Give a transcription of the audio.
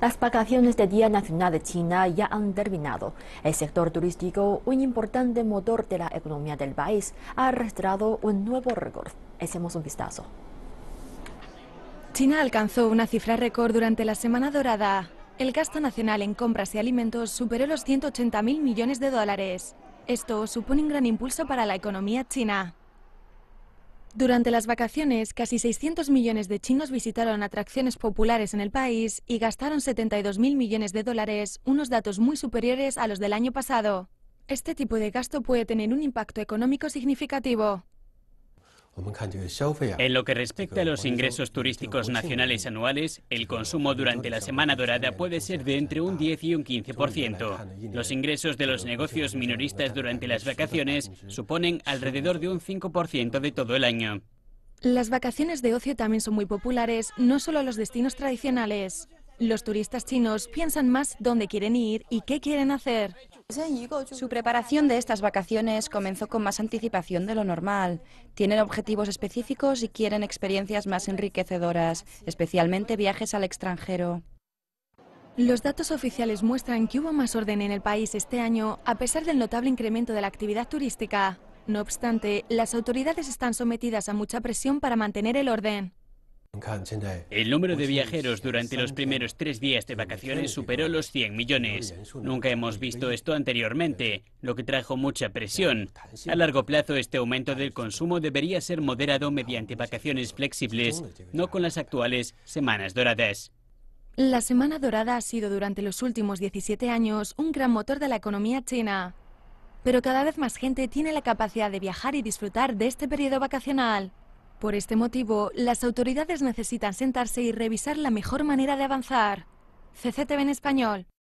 Las vacaciones de Día Nacional de China ya han terminado. El sector turístico, un importante motor de la economía del país, ha registrado un nuevo récord. Hacemos un vistazo. China alcanzó una cifra récord durante la Semana Dorada. El gasto nacional en compras y alimentos superó los 180.000 millones de dólares. Esto supone un gran impulso para la economía china. Durante las vacaciones, casi 600 millones de chinos visitaron atracciones populares en el país y gastaron 72.000 millones de dólares, unos datos muy superiores a los del año pasado. Este tipo de gasto puede tener un impacto económico significativo. En lo que respecta a los ingresos turísticos nacionales anuales, el consumo durante la Semana Dorada puede ser de entre un 10 y un 15%. Los ingresos de los negocios minoristas durante las vacaciones suponen alrededor de un 5% de todo el año. Las vacaciones de ocio también son muy populares, no solo los destinos tradicionales. Los turistas chinos piensan más dónde quieren ir y qué quieren hacer. Su preparación de estas vacaciones comenzó con más anticipación de lo normal. Tienen objetivos específicos y quieren experiencias más enriquecedoras, especialmente viajes al extranjero. Los datos oficiales muestran que hubo más orden en el país este año, a pesar del notable incremento de la actividad turística. No obstante, las autoridades están sometidas a mucha presión para mantener el orden. El número de viajeros durante los primeros tres días de vacaciones superó los 100 millones. Nunca hemos visto esto anteriormente, lo que trajo mucha presión. A largo plazo, este aumento del consumo debería ser moderado mediante vacaciones flexibles, no con las actuales semanas doradas. La Semana Dorada ha sido durante los últimos 17 años un gran motor de la economía china. Pero cada vez más gente tiene la capacidad de viajar y disfrutar de este periodo vacacional. Por este motivo, las autoridades necesitan sentarse y revisar la mejor manera de avanzar. CCTV en español.